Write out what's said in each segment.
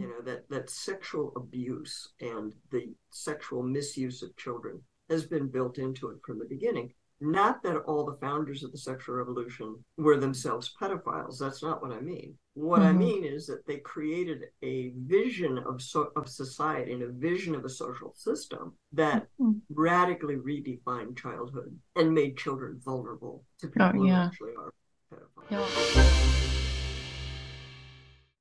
you know that that sexual abuse and the sexual misuse of children has been built into it from the beginning not that all the founders of the sexual revolution were themselves pedophiles that's not what i mean what mm-hmm. i mean is that they created a vision of so, of society and a vision of a social system that mm-hmm. radically redefined childhood and made children vulnerable to people oh, yeah. who actually are pedophiles yeah.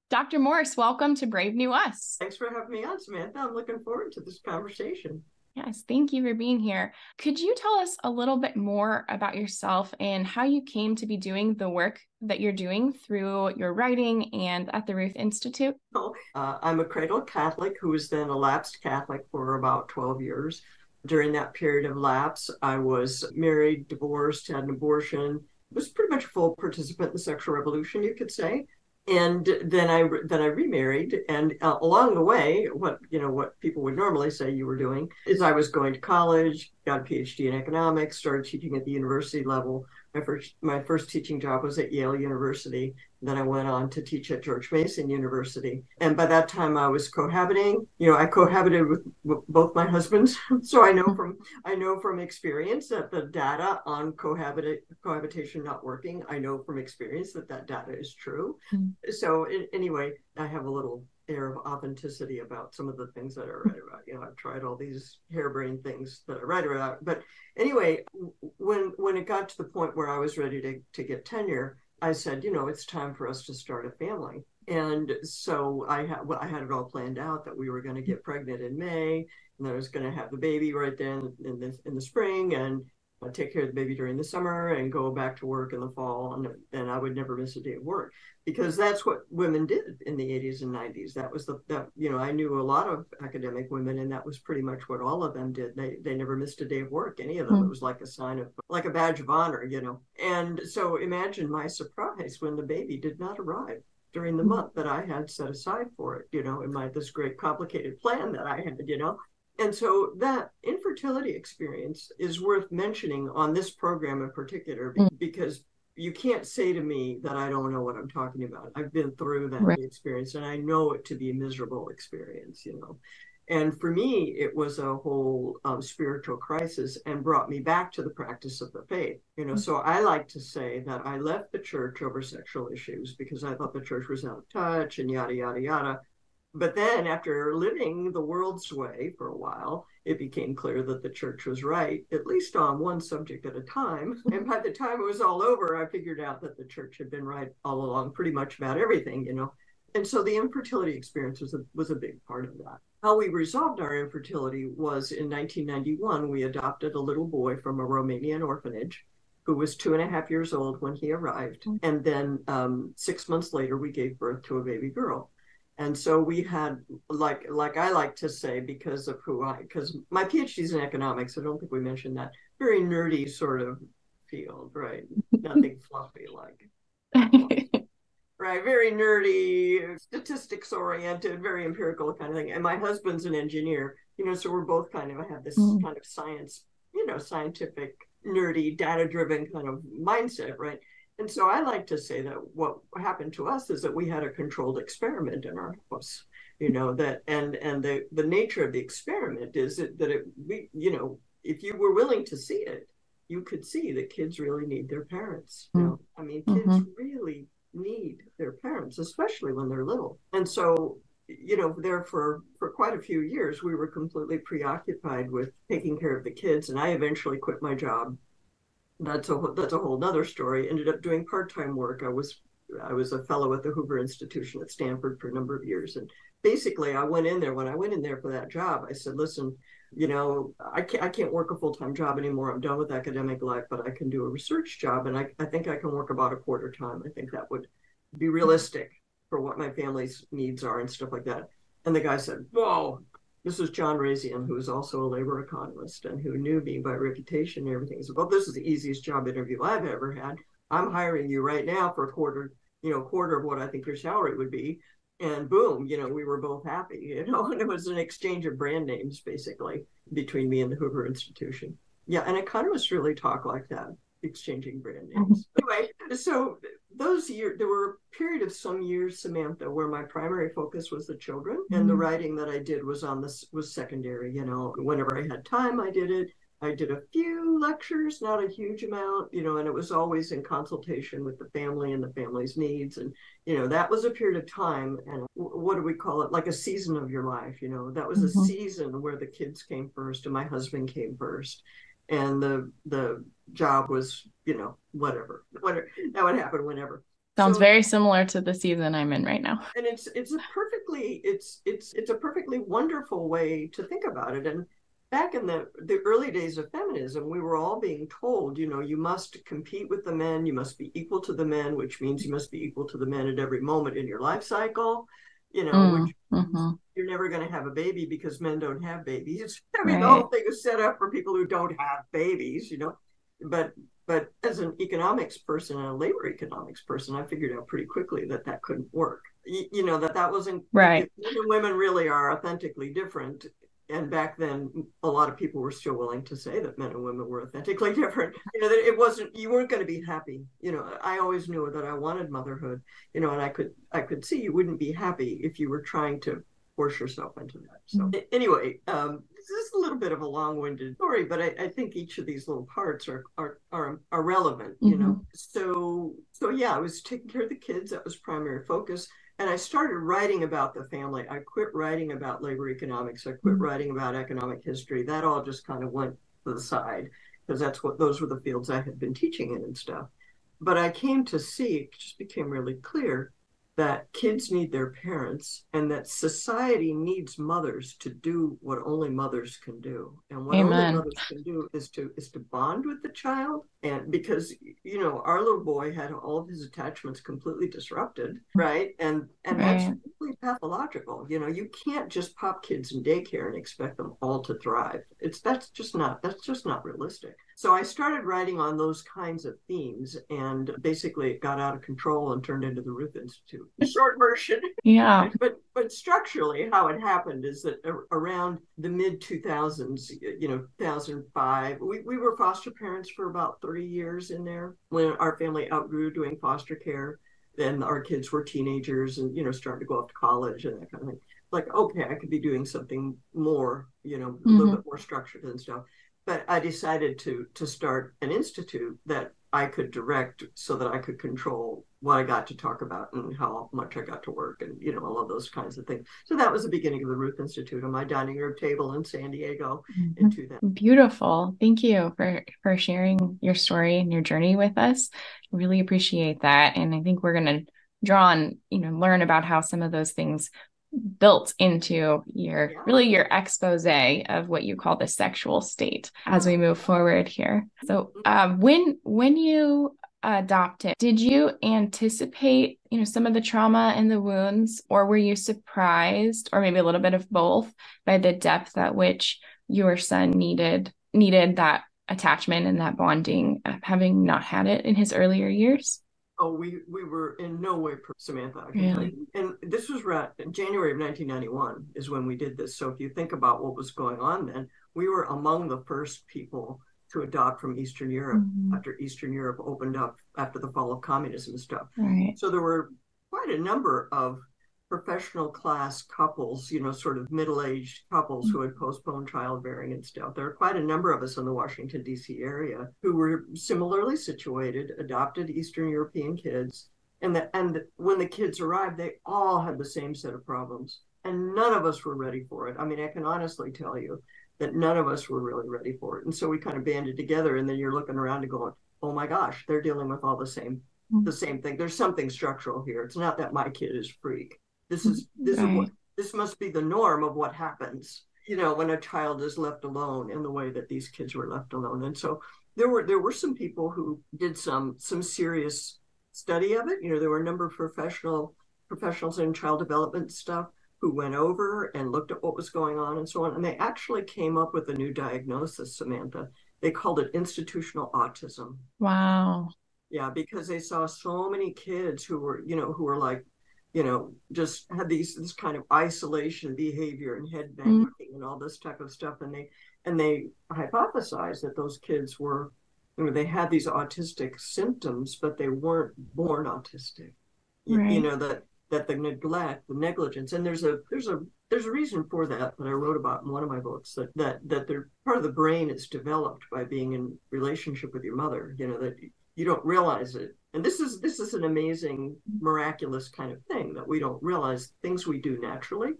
Dr. Morse, welcome to Brave New Us. Thanks for having me on, Samantha. I'm looking forward to this conversation. Yes, thank you for being here. Could you tell us a little bit more about yourself and how you came to be doing the work that you're doing through your writing and at the Ruth Institute? Oh, uh, I'm a cradle Catholic who was then a lapsed Catholic for about 12 years. During that period of lapse, I was married, divorced, had an abortion, was pretty much a full participant in the sexual revolution, you could say and then I then I remarried, and uh, along the way, what you know what people would normally say you were doing is I was going to college, got a PhD in economics, started teaching at the university level, my first my first teaching job was at Yale University. Then I went on to teach at George Mason University. And by that time I was cohabiting. You know, I cohabited with, with both my husbands. so I know from I know from experience that the data on cohabit cohabitation not working, I know from experience that that data is true. Mm-hmm. So in, anyway, I have a little air of authenticity about some of the things that I write about. You know, I've tried all these harebrained things that I write about. But anyway, when when it got to the point where I was ready to, to get tenure, I said, you know, it's time for us to start a family. And so I had well, I had it all planned out that we were going to get pregnant in May, and I was going to have the baby right then in the in the spring, and I'd take care of the baby during the summer and go back to work in the fall, and and I would never miss a day of work because that's what women did in the 80s and 90s. That was the that you know I knew a lot of academic women, and that was pretty much what all of them did. They they never missed a day of work. Any of them, mm. it was like a sign of like a badge of honor, you know. And so imagine my surprise when the baby did not arrive during the mm. month that I had set aside for it, you know, in my this great complicated plan that I had, you know. And so that infertility experience is worth mentioning on this program in particular mm. because you can't say to me that I don't know what I'm talking about. I've been through that right. experience and I know it to be a miserable experience, you know. And for me, it was a whole um, spiritual crisis and brought me back to the practice of the faith. You know, mm-hmm. so I like to say that I left the church over sexual issues because I thought the church was out of touch and yada, yada, yada. But then, after living the world's way for a while, it became clear that the church was right, at least on one subject at a time. And by the time it was all over, I figured out that the church had been right all along, pretty much about everything, you know. And so the infertility experience was a, was a big part of that. How we resolved our infertility was in 1991, we adopted a little boy from a Romanian orphanage who was two and a half years old when he arrived. Mm. And then um, six months later, we gave birth to a baby girl and so we had like like i like to say because of who i because my phd is in economics i don't think we mentioned that very nerdy sort of field right? Nothing fluffy like. Right very nerdy statistics oriented very empirical kind of thing. And my husband's an engineer you know so we're both kind of have this mm. kind of science you know scientific nerdy data driven kind of mindset right and so I like to say that what happened to us is that we had a controlled experiment in our house, you know, that and and the the nature of the experiment is that, that it we you know, if you were willing to see it, you could see that kids really need their parents. You know? I mean, kids mm-hmm. really need their parents, especially when they're little. And so you know there for for quite a few years we were completely preoccupied with taking care of the kids and i eventually quit my job that's a that's a whole nother story. Ended up doing part time work. I was I was a fellow at the Hoover Institution at Stanford for a number of years, and basically I went in there. When I went in there for that job, I said, "Listen, you know, I can't I can't work a full time job anymore. I'm done with academic life, but I can do a research job, and I I think I can work about a quarter time. I think that would be realistic for what my family's needs are and stuff like that." And the guy said, "Whoa, this is John Raisian, who is also a labor economist and who knew me by reputation and everything. So, well, this is the easiest job interview I've ever had. I'm hiring you right now for a quarter, you know, quarter of what I think your salary would be. And boom, you know, we were both happy, you know, and it was an exchange of brand names basically between me and the Hoover Institution. Yeah, and economists really talk like that, exchanging brand names. Mm-hmm. Anyway, so those years, there were a period of some years, Samantha, where my primary focus was the children, mm-hmm. and the mm-hmm. writing that I did was on this was secondary. You know, whenever I had time, I did it. I did a few lectures, not a huge amount, you know, and it was always in consultation with the family and the family's needs. And, you know, that was a period of time. And what do we call it? Like a season of your life, you know, that was mm-hmm. a season where the kids came first and my husband came first. And the the job was, you know, whatever, whatever that would happen whenever. Sounds so, very similar to the season I'm in right now. And it's it's a perfectly it's it's it's a perfectly wonderful way to think about it. And back in the the early days of feminism we were all being told you know you must compete with the men you must be equal to the men which means you must be equal to the men at every moment in your life cycle you know mm, which mm-hmm. you're never going to have a baby because men don't have babies i mean right. the whole thing is set up for people who don't have babies you know but but as an economics person and a labor economics person i figured out pretty quickly that that couldn't work. You, know that that wasn't right. men women really are authentically different. And back then a lot of people were still willing to say that men and women were authentically different. You know that it wasn't you weren't going to be happy. You know i always knew that i wanted motherhood you know and i could i could see you wouldn't be happy if you were trying to force yourself into that. So mm-hmm. anyway um is a little bit of a long-winded story but i, I think each of these little parts are are are, are relevant you mm-hmm. know so so yeah i was taking care of the kids that was primary focus and I started writing about the family. I quit writing about labor economics. I quit mm-hmm. writing about economic history. That all just kind of went to the side because that's what those were the fields I had been teaching in and stuff. But I came to see it just became really clear that kids need their parents and that society needs mothers to do what only mothers can do and what Amen. only mothers can do is to is to bond with the child and because you know our little boy had all of his attachments completely disrupted right and and right. that's pathological you know you can't just pop kids in daycare and expect them all to thrive it's that's just not that's just not realistic so I started writing on those kinds of themes, and basically it got out of control and turned into the Ruth Institute. The short version. Yeah. but but structurally, how it happened is that around the mid 2000s, you know, 2005, we, we were foster parents for about three years in there when our family outgrew doing foster care. Then our kids were teenagers and you know starting to go off to college and that kind of thing. Like, okay, I could be doing something more, you know, a mm-hmm. little bit more structured and stuff but I decided to to start an institute that I could direct so that I could control what I got to talk about and how much I got to work and you know all of those kinds of things. So that was the beginning of the Ruth Institute on my dining room table in San Diego mm-hmm. in 2000. Beautiful. Thank you for for sharing your story and your journey with us. Really appreciate that and I think we're going to draw on, you know, learn about how some of those things built into your really your expose of what you call the sexual state as we move forward here. So um, when when you adopted did you anticipate you know some of the trauma and the wounds or were you surprised or maybe a little bit of both by the depth at which your son needed needed that attachment and that bonding having not had it in his earlier years Oh, we we were in no way per Samantha. I can really? And this was right January of 1991 is when we did this. So if you think about what was going on then, we were among the first people to adopt from Eastern Europe mm-hmm. after Eastern Europe opened up after the fall of communism and stuff. Right. So there were quite a number of professional class couples, you know, sort of middle aged couples mm-hmm. who had postponed childbearing and stuff. There are quite a number of us in the Washington, D.C. area who were similarly situated, adopted Eastern European kids. And, the, and when the kids arrived, they all had the same set of problems. And none of us were ready for it. I mean, I can honestly tell you that none of us were really ready for it. And so we kind of banded together. And then you're looking around and going, oh my gosh, they're dealing with all the same mm. the same thing. There's something structural here. It's not that my kid is freak. This is this right. is what this must be the norm of what happens, you know, when a child is left alone in the way that these kids were left alone. And so there were there were some people who did some some serious study of it. You know, there were a number of professional professionals in child development stuff who went over and looked at what was going on and so on. And they actually came up with a new diagnosis, Samantha. They called it institutional autism. Wow. Yeah, because they saw so many kids who were, you know, who were like you know, just had these this kind of isolation behavior and head mm-hmm. banging mm-hmm. and all this type of stuff, and they and they hypothesized that those kids were you know, they had these autistic symptoms, but they weren't born autistic. Right. You, you know that that the neglect, the negligence, and there's a there's a there's a reason for that that I wrote about in one of my books that that that they're part of the brain is developed by being in relationship with your mother. You know that you don't realize it, and this is this is an amazing, miraculous kind of thing that we don't realize. Things we do naturally,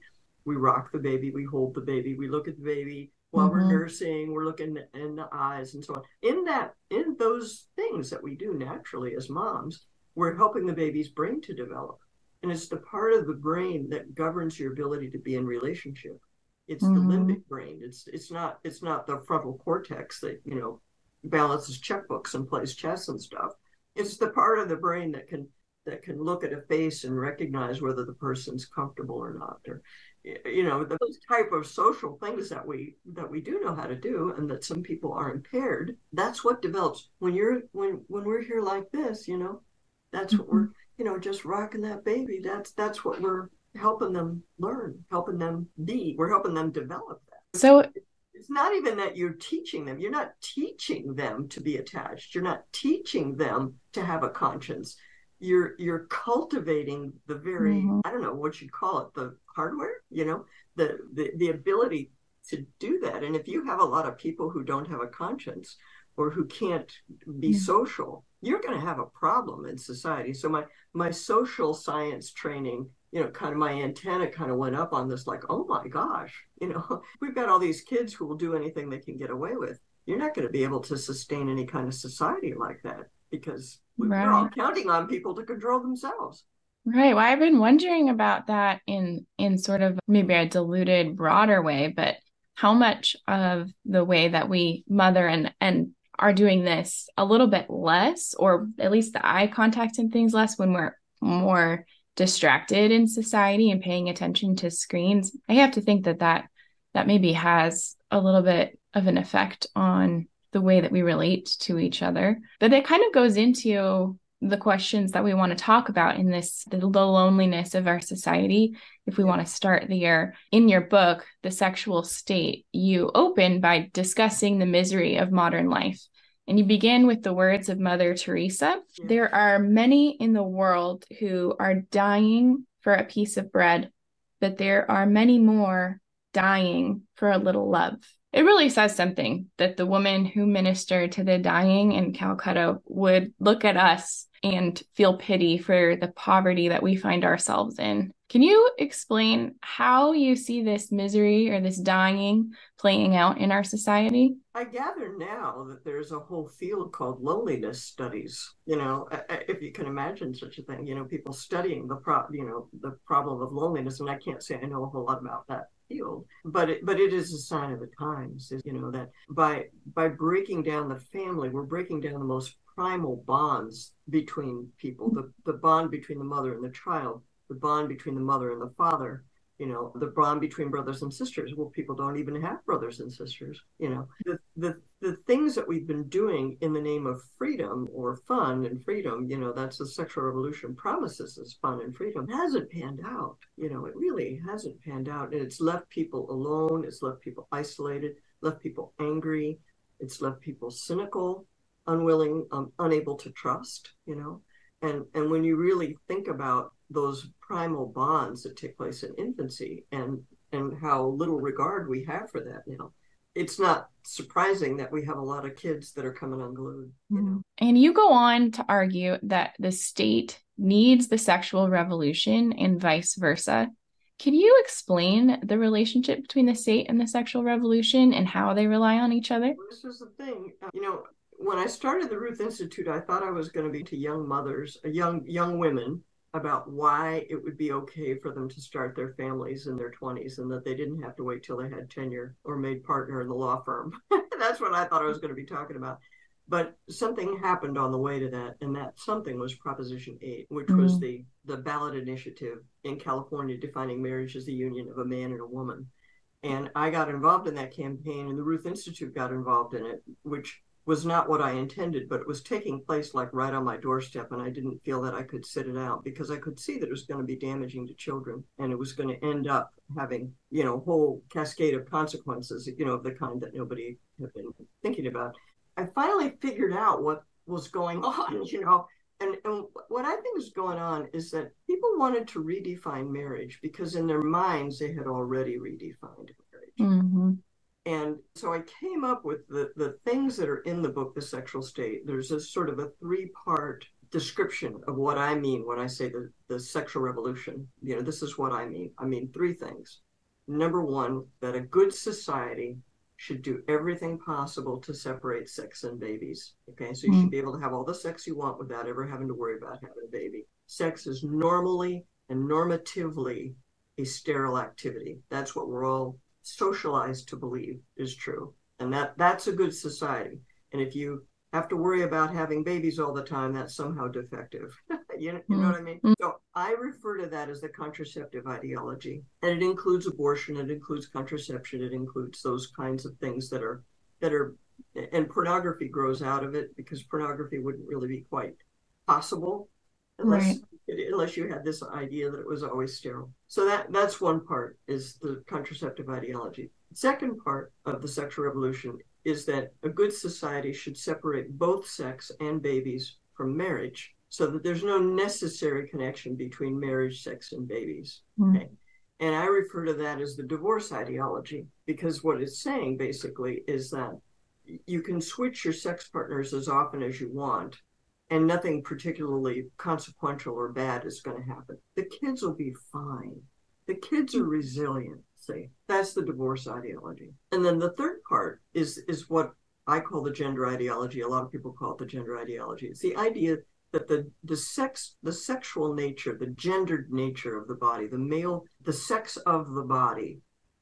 we rock the baby, we hold the baby, we look at the baby while mm-hmm. we're nursing, we're looking in the eyes and so on. In that, in those things that we do naturally as moms, we're helping the baby's brain to develop and it's the part of the brain that governs your ability to be in relationship it's mm-hmm. the limbic brain it's it's not it's not the frontal cortex that you know balances checkbooks and plays chess and stuff it's the part of the brain that can that can look at a face and recognize whether the person's comfortable or not or you know those type of social things that we that we do know how to do and that some people are impaired that's what develops when you're when when we're here like this you know that's mm-hmm. what we're you know, just rocking that baby. That's that's what we're helping them learn, helping them be. We're helping them develop that. So it's not even that you're teaching them. You're not teaching them to be attached. You're not teaching them to have a conscience. You're you're cultivating the very mm-hmm. I don't know what you'd call it, the hardware, you know, the, the the ability to do that. And if you have a lot of people who don't have a conscience or who can't be mm-hmm. social, you're going to have a problem in society. So my my social science training, you know, kind of my antenna kind of went up on this, like, oh my gosh, you know, we've got all these kids who will do anything they can get away with. You're not going to be able to sustain any kind of society like that because right. we're all counting on people to control themselves. Right. Well, I've been wondering about that in in sort of maybe a diluted, broader way, but how much of the way that we mother and and are doing this a little bit less, or at least the eye contact and things less when we're more distracted in society and paying attention to screens. I have to think that that that maybe has a little bit of an effect on the way that we relate to each other. But it kind of goes into the questions that we want to talk about in this the, loneliness of our society. If we want to start the year in your book the sexual state you open by discussing the misery of modern life. And you begin with the words of mother teresa. There are many in the world who are dying for a piece of bread but there are many more dying for a little love. It really says something that the woman who ministered to the dying in Calcutta would look at us and feel pity for the poverty that we find ourselves in. Can you explain how you see this misery or this dying playing out in our society? I gather now that there's a whole field called loneliness studies. You know, if you can imagine such a thing, you know, people studying the pro, you know, the problem of loneliness, and I can't say I know a whole lot about that but it, but it is a sign of the times. You know that by by breaking down the family, we're breaking down the most primal bonds between people the, the bond between the mother and the child the bond between the mother and the father you know the bond between brothers and sisters. Well people don't even have brothers and sisters you know. The, the the things that we've been doing in the name of freedom or fun and freedom you know that's the sexual revolution promises as fun and freedom hasn't panned out. You know it really hasn't panned out. And it's left people alone. It's left people isolated left people angry. It's left people cynical unwilling, um, unable to trust, you know. And and when you really think about those primal bonds that take place in infancy and and how little regard we have for that now, it's not surprising that we have a lot of kids that are coming unglued. You know? And you go on to argue that the state needs the sexual revolution and vice versa. Can you explain the relationship between the state and the sexual revolution and how they rely on each other? This is the thing. You know, when I started the Ruth Institute, I thought I was going to be to young mothers, uh, young young women, about why it would be okay for them to start their families in their 20s and that they didn't have to wait till they had tenure or made partner in the law firm. That's what I thought I was going to be talking about. But something happened on the way to that, and that something was Proposition 8, which mm-hmm. was the, the ballot initiative in California defining marriage as the union of a man and a woman. And I got involved in that campaign, and the Ruth Institute got involved in it, which was not what I intended, but it was taking place like right on my doorstep, and I didn't feel that I could sit it out because I could see that it was going to be damaging to children, and it was going to end up having you know whole cascade of consequences, you know, of the kind that nobody had been thinking about. I finally figured out what was going on, you know. And, and what I think is going on is that people wanted to redefine marriage because in their minds they had already redefined marriage. Mm-hmm. And so I came up with the, the things that are in the book, The Sexual State. There's a sort of a three part description of what I mean when I say the, the sexual revolution. You know, this is what I mean. I mean three things. Number one, that a good society should do everything possible to separate sex and babies. Okay, so you mm should be able to have all the sex you want without ever having to worry about having a baby. Sex is normally and normatively a sterile activity. That's what we're all socialized to believe is true. And that that's a good society. And if you have to worry about having babies all the time, that's somehow defective. you, know, you know what I mean? Mm-hmm. So I refer to that as the contraceptive ideology. And it includes abortion, it includes contraception, it includes those kinds of things that are that are and pornography grows out of it because pornography wouldn't really be quite possible unless right. Unless you had this idea that it was always sterile. So that that's one part is the contraceptive ideology. second part of the sexual revolution is that a good society should separate both sex and babies from marriage so that there's no necessary connection between marriage, sex, and babies. Mm. Okay. And I refer to that as the divorce ideology because what it's saying basically is that you can switch your sex partners as often as you want and nothing particularly consequential or bad is going to happen. The kids will be fine. The kids are resilient. See, that's the divorce ideology. And then the third part is is what I call the gender ideology. A lot of people call it the gender ideology. It's the idea that the the sex the sexual nature the gendered nature of the body the male the sex of the body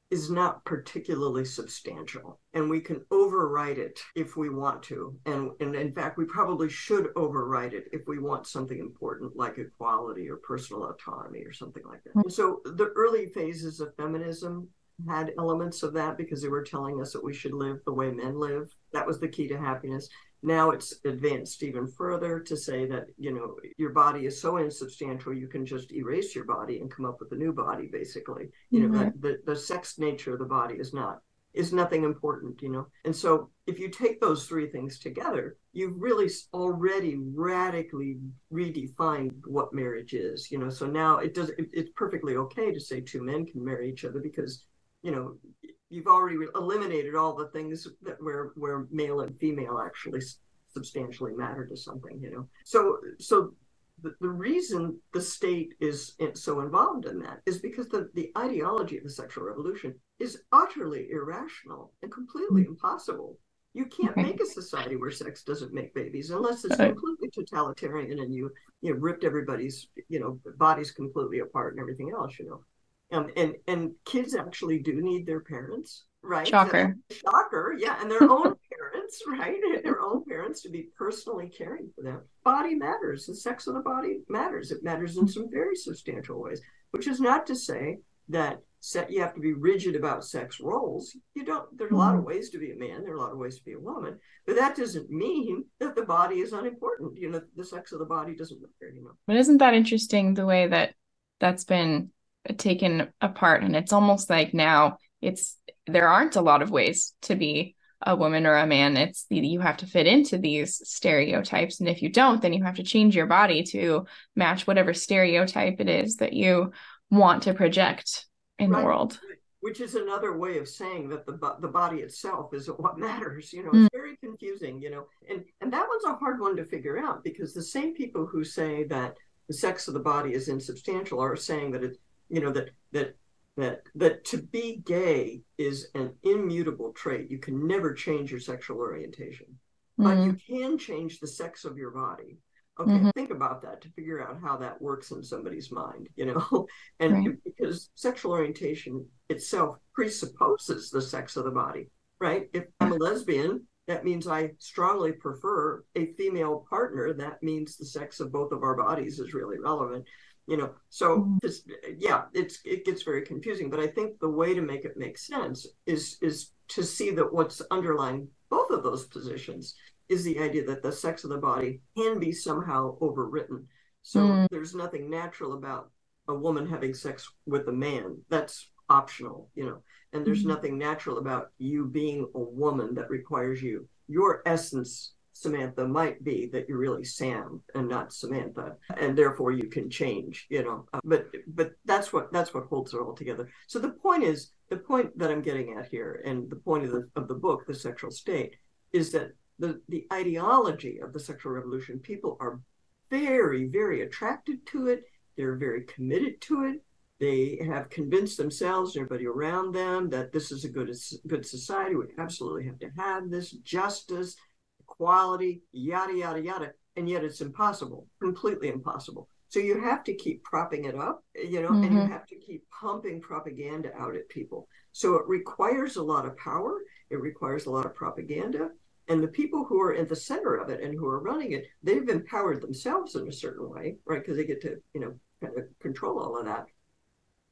is not particularly substantial and we can overwrite it if we want to. And, and in fact we probably should overwrite it if we want something important like equality or personal autonomy or something like that. So the early phases of feminism had elements of that because they were telling us that we should live the way men live. That was the key to happiness now it's advanced even further to say that you know your body is so insubstantial you can just erase your body and come up with a new body basically. You mm-hmm. know the, the sex nature of the body is not is nothing important you know? And so if you take those three things together you've really already radically redefined what marriage is you know? So now it does it, it's perfectly okay to say two men can marry each other because you know you've already eliminated all the things that where where male and female actually substantially matter to something you know? So so the, the reason the state is so involved in that is because the, the ideology of the sexual revolution is utterly irrational and completely mm-hmm. impossible. You can't make a society where sex doesn't make babies unless it's completely totalitarian and you you know ripped everybody's you know bodies completely apart and everything else you know um, and and kids actually do need their parents, right? Shocker. shocker, yeah, and their own parents, right? And Their own parents to be personally caring for them. Body matters. The sex of the body matters. It matters in some very substantial ways. Which is not to say that set you have to be rigid about sex roles. You don't. There's a lot of mm-hmm. ways to be a man. There are a lot of ways to be a woman. But that doesn't mean that the body is unimportant. You know, the sex of the body doesn't matter. anymore. But isn't that interesting? The way that that's been taken apart. And it's almost like now it's there aren't a lot of ways to be a woman or a man. It's you have to fit into these stereotypes. And if you don't then you have to change your body to match whatever stereotype it is that you want to project in right. the world. Which is another way of saying that the the body itself isn't what matters you know mm. it's very confusing you know. And and that one's a hard one to figure out because the same people who say that the sex of the body is insubstantial are saying that it's you know that that that that to be gay is an immutable trait. You can never change your sexual orientation, mm-hmm. but you can change the sex of your body. Okay, mm-hmm. think about that to figure out how that works in somebody's mind, you know, and right. because sexual orientation itself presupposes the sex of the body, right? If I'm a lesbian, that means I strongly prefer a female partner. That means the sex of both of our bodies is really relevant you know so mm-hmm. this yeah it's it gets very confusing but i think the way to make it make sense is is to see that what's underlying both of those positions is the idea that the sex of the body can be somehow overwritten so mm. there's nothing natural about a woman having sex with a man that's optional you know and there's mm. nothing natural about you being a woman that requires you your essence Samantha might be that you're really Sam and not Samantha, and therefore you can change, you know. Uh, but but that's what that's what holds it all together. So the point is the point that I'm getting at here, and the point of the of the book, the sexual state, is that the the ideology of the sexual revolution, people are very very attracted to it. They're very committed to it. They have convinced themselves and everybody around them that this is a good good society. We absolutely have to have this justice quality, yada, yada, yada. And yet it's impossible, completely impossible. So you have to keep propping it up, you know, mm-hmm. and you mm-hmm. have to keep pumping propaganda out at people. So it requires a lot of power, it requires a lot of propaganda. And the people who are at the center of it and who are running it, they've empowered themselves in a certain way, right? Because they get to, you know, kind of control all of that.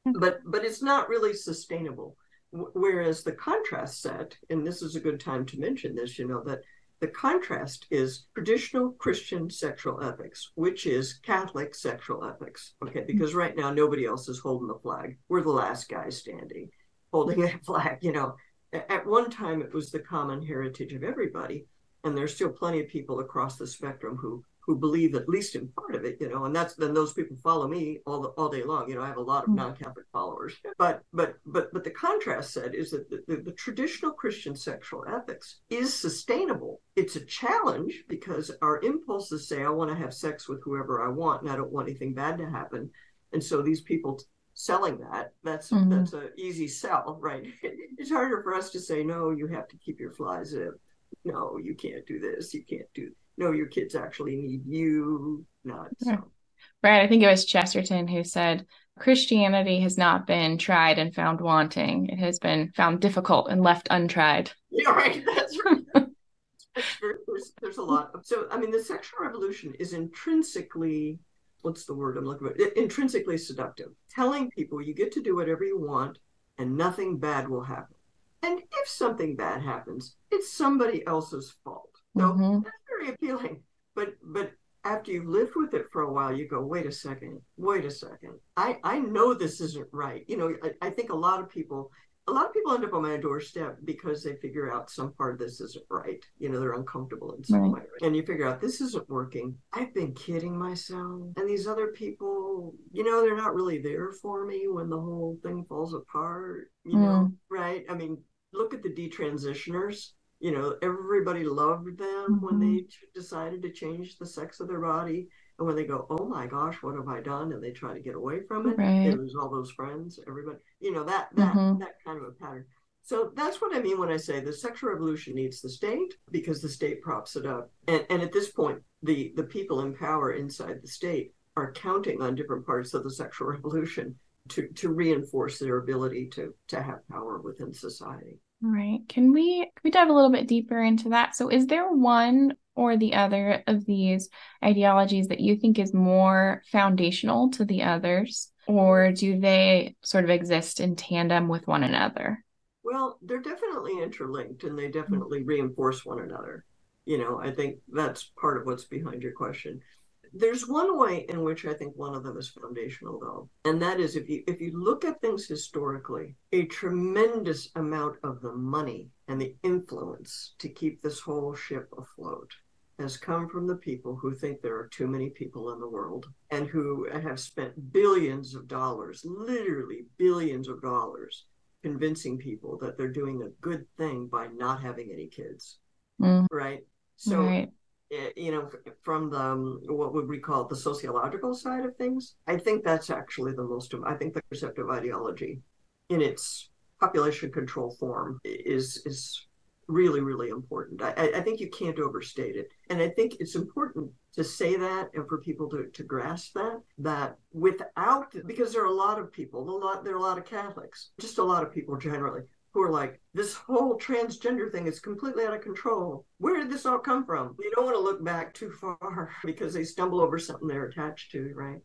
Mm-hmm. But but it's not really sustainable. Whereas the contrast set, and this is a good time to mention this, you know, that the contrast is traditional Christian sexual ethics, which is Catholic sexual ethics. Okay, because right now nobody else is holding the flag. We're the last guy standing, holding a flag. You know, at one time it was the common heritage of everybody, and there's still plenty of people across the spectrum who who believe at least in part of it, you know, and that's then those people follow me all the, all day long. You know, I have a lot of mm. non-Catholic followers, but but but but the contrast said is that the, the, the traditional Christian sexual ethics is sustainable. It's a challenge because our impulses say I want to have sex with whoever I want, and I don't want anything bad to happen, and so these people selling that that's mm-hmm. that's an easy sell right it's harder for us to say no you have to keep your flies in no you can't do this you can't do no, your kids actually need you, not so. Right. I think it was Chesterton who said Christianity has not been tried and found wanting. It has been found difficult and left untried. Yeah, right. That's right. there's, there's a lot. Of, so, I mean, the sexual revolution is intrinsically, what's the word I'm looking for? Intrinsically seductive, telling people you get to do whatever you want and nothing bad will happen. And if something bad happens, it's somebody else's fault. So mm-hmm. Very appealing. But but after you've lived with it for a while, you go, wait a second, wait a second. I, I know this isn't right. You know, I, I think a lot of people a lot of people end up on my doorstep because they figure out some part of this isn't right. You know, they're uncomfortable in some right. way. And you figure out this isn't working. I've been kidding myself. And these other people, you know, they're not really there for me when the whole thing falls apart, you mm. know, right? I mean, look at the detransitioners you know everybody loved them mm-hmm. when they decided to change the sex of their body and when they go oh my gosh what have i done and they try to get away from it right. they lose all those friends everybody you know that that mm-hmm. that kind of a pattern so that's what i mean when i say the sexual revolution needs the state because the state props it up and and at this point the the people in power inside the state are counting on different parts of the sexual revolution to to reinforce their ability to to have power within society Right. Can we can we dive a little bit deeper into that? So is there one or the other of these ideologies that you think is more foundational to the others or do they sort of exist in tandem with one another? Well, they're definitely interlinked and they mm-hmm. definitely reinforce one another. You know, I think that's part of what's behind your question. There's one way in which I think one of them is foundational, though, and that is if you if you look at things historically, a tremendous amount of the money and the influence to keep this whole ship afloat has come from the people who think there are too many people in the world and who have spent billions of dollars, literally billions of dollars, convincing people that they're doing a good thing by not having any kids. Mm. Right. So right. Eh, you know, from the um, what would we call the sociological side of things, I think that's actually the most. I think the receptive ideology, in its population control form, is is really really important. I, I think you can't overstate it, and I think it's important to say that and for people to, to grasp that that without because there are a lot of people, a lot there are a lot of Catholics, just a lot of people generally who are like, this whole transgender thing is completely out of control. Where did this all come from? You don't want to look back too far because they stumble over something they're attached to, right?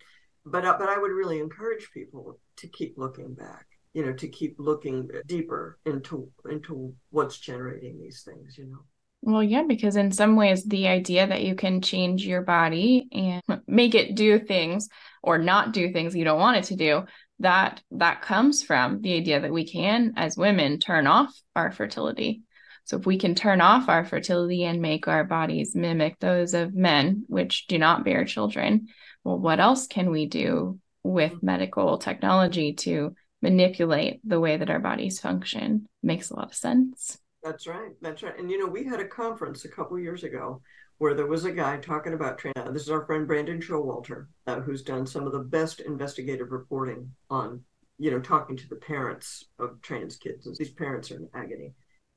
But uh, but I would really encourage people to keep looking back, you know, to keep looking deeper into into what's generating these things, you know. Well, yeah, because in some ways, the idea that you can change your body and make it do things or not do things you don't want it to do that that comes from the idea that we can as women turn off our fertility So if we can turn off our fertility and make our bodies mimic those of men, which do not bear children, well, what else can we do with medical technology to manipulate the way that our bodies function? Makes a lot of sense. That's right. That's right. And you know, we had a conference a couple years ago where there was a guy talking about trans. This is our friend Brandon Showalter, uh, who's done some of the best investigative reporting on, you know, talking to the parents of trans kids. These parents are in agony.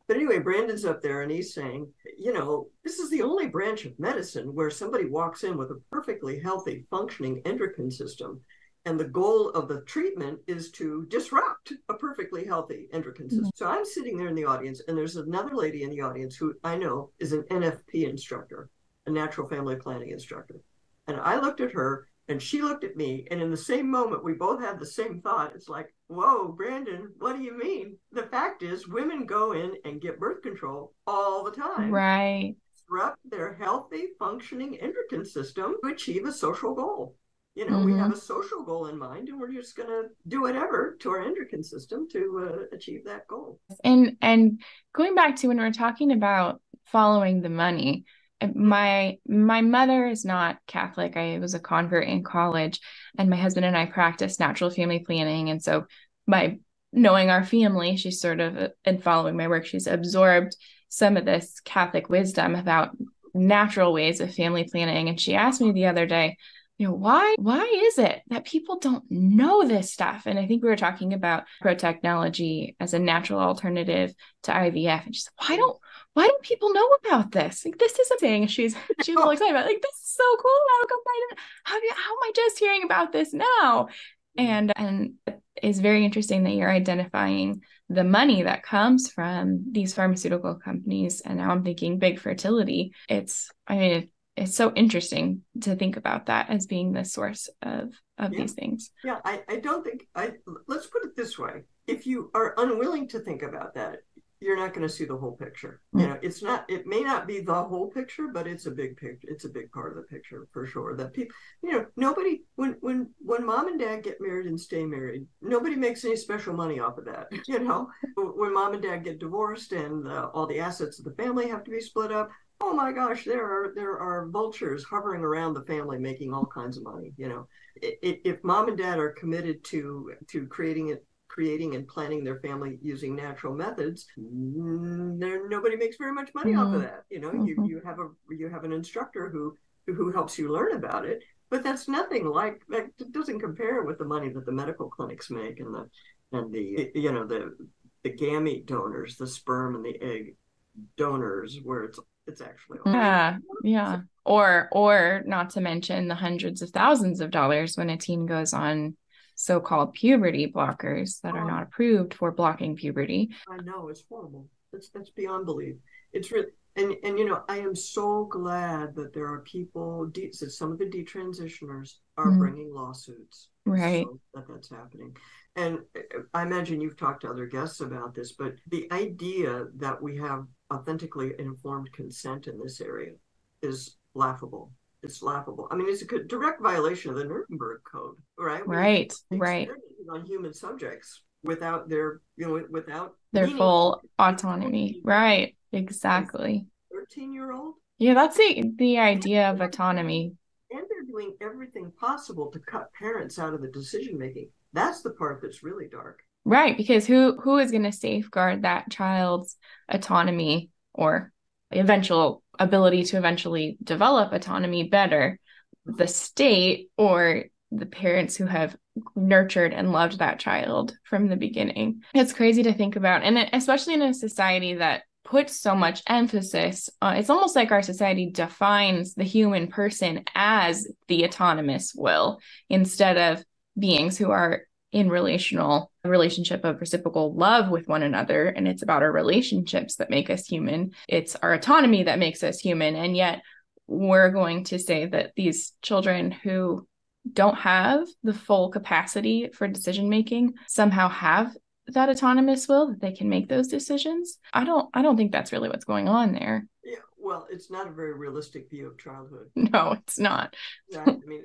But anyway, Brandon's up there and he's saying, you know, this is the only branch of medicine where somebody walks in with a perfectly healthy, functioning endocrine system. And the goal of the treatment is to disrupt a perfectly healthy endocrine system. Mm-hmm. So I'm sitting there in the audience, and there's another lady in the audience who I know is an NFP instructor a natural family planning instructor. And I looked at her and she looked at me. And in the same moment, we both had the same thought. It's like, whoa, Brandon, what do you mean? The fact is, women go in and get birth control all the time. Right. Disrupt their healthy, functioning endocrine system to achieve a social goal. You know, mm-hmm. we have a social goal in mind, and we're just going to do whatever to our endocrine system to uh, achieve that goal. And and going back to when we're talking about following the money, my my mother is not catholic. I was a convert in college and my husband and i practice natural family planning. And so by knowing our family she's sort of and following my work she's absorbed some of this catholic wisdom about natural ways of family planning. And she asked me the other day you know why why is it that people don't know this stuff? And i think we were talking about NaProTechnology as a natural alternative to ivf and she said why don't why don't people know about this? Like this is a thing. She's she's all excited about like this is so cool. How come I didn't, how, how am i just hearing about this now? And and it's very interesting that you're identifying the money that comes from these pharmaceutical companies. And now i'm thinking big fertility. It's i mean it's so interesting to think about that as being the source of of yeah. these things. Yeah I, I don't think i let's put it this way. If you are unwilling to think about that you're not going to see the whole picture mm-hmm. you know it's not it may not be the whole picture but it's a big picture it's a big part of the picture for sure that people you know nobody when when when mom and dad get married and stay married nobody makes any special money off of that you know when mom and dad get divorced and uh, all the assets of the family have to be split up oh my gosh, there are there are vultures hovering around the family making all kinds of money. You know, if, if mom and dad are committed to to creating it creating and planning their family using natural methods, mm, there nobody makes very much money mm-hmm. off of mm-hmm. that. You know, mm-hmm. you you have a you have an instructor who who helps you learn about it, but that's nothing like that. Doesn't compare with the money that the medical clinics make and the and the you know the the gamete donors, the sperm and the egg donors, where it's it's actually yeah yeah or or not to mention the hundreds of thousands of dollars when a teen goes on so-called puberty blockers that are not approved for blocking puberty. I know it's horrible. It's that's beyond belief. It's really and and you know i am so glad that there are people de- that some of the detransitioners are mm. bringing lawsuits. Right. So that that's happening. And i imagine you've talked to other guests about this but the idea that we have authentically informed consent in this area is laughable. It's laughable. I mean, it's a direct violation of the Nuremberg Code, right? Right, right. On human subjects without their, you know, without their full autonomy. Right, exactly. 13 year old. Yeah, that's the, the idea of autonomy. And they're doing everything possible to cut parents out of the decision making. That's the part that's really dark. Right, because who who is going to safeguard that child's autonomy or eventual ability to eventually develop autonomy better? The state or the parents who have nurtured and loved that child from the beginning. It's crazy to think about and especially in a society that puts so much emphasis on it's almost like our society defines the human person as the autonomous will instead of beings who are in relational relationship of reciprocal love with one another. And it's about our relationships that make us human. It's our autonomy that makes us human. And yet we're going to say that these children who don't have the full capacity for decision making somehow have that autonomous will that they can make those decisions. I don't i don't think that's really what's going on there Well, it's not a very realistic view of childhood. No, it's not. I mean,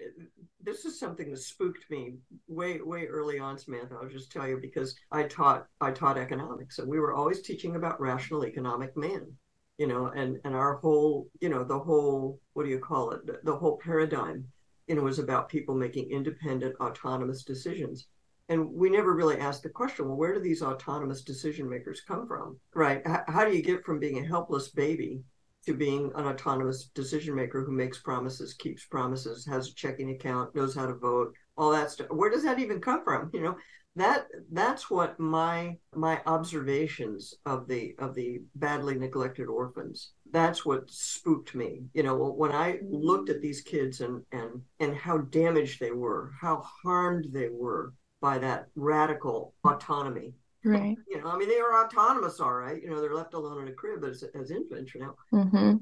this is something that spooked me way, way early on, Samantha. I'll just tell you because I taught, I taught economics, and we were always teaching about rational economic man. You know, and and our whole, you know, the whole, what do you call it? The, the whole paradigm, you know, was about people making independent, autonomous decisions and we never really asked the question well where do these autonomous decision makers come from right how do you get from being a helpless baby to being an autonomous decision maker who makes promises keeps promises has a checking account knows how to vote all that stuff where does that even come from you know that that's what my my observations of the of the badly neglected orphans that's what spooked me you know when i looked at these kids and and and how damaged they were how harmed they were by that radical autonomy. Right. You know, I mean, they are autonomous, all right. You know, they're left alone in a crib as, as infants, you know. Mm-hmm.